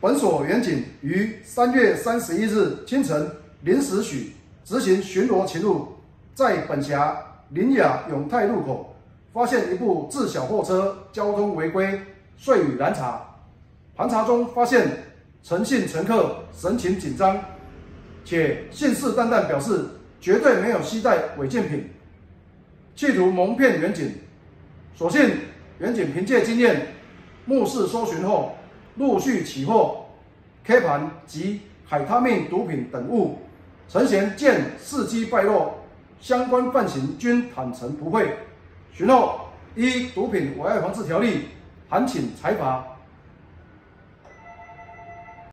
本所员警于三月三十一日清晨零时许执行巡逻勤务，在本辖林雅永泰路口发现一部自小货车交通违规，遂予拦查。盘查中发现诚信乘客神情紧张，且信誓旦旦表示绝对没有携带违禁品，企图蒙骗员警。所幸员警凭借经验，目视搜寻后。陆续起获 K 盘及海他命毒品等物，陈贤见事机败露，相关犯行均坦诚不讳。随后依毒品危害防治条例，函请裁罚。